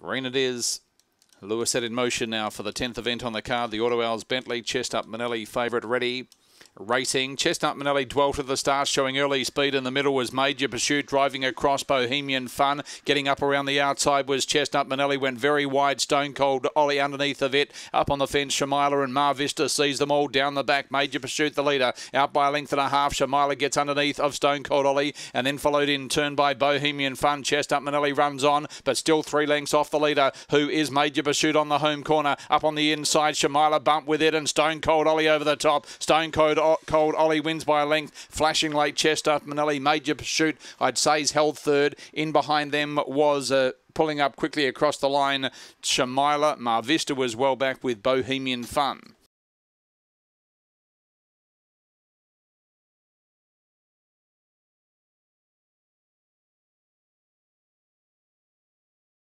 Green it is. Lewis set in motion now for the 10th event on the card. The Auto Owls Bentley, Chestnut Manelli favourite ready. Racing. Chestnut Manelli dwelt at the start, showing early speed in the middle was Major Pursuit, driving across Bohemian Fun. Getting up around the outside was Chestnut Manelli, went very wide, Stone Cold Ollie underneath of it. Up on the fence, Shamila and Mar Vista sees them all down the back. Major Pursuit, the leader, out by a length and a half. Shamila gets underneath of Stone Cold Ollie and then followed in turn by Bohemian Fun. Chestnut Manelli runs on, but still three lengths off the leader, who is Major Pursuit on the home corner. Up on the inside, Shamila bump with it and Stone Cold Ollie over the top. Stone Cold Cold Ollie wins by a length. Flashing late Chestnut Manelli, major pursuit. I'd say he's held third. In behind them was uh, pulling up quickly across the line. Shamila Mar Vista was well back with Bohemian Fun.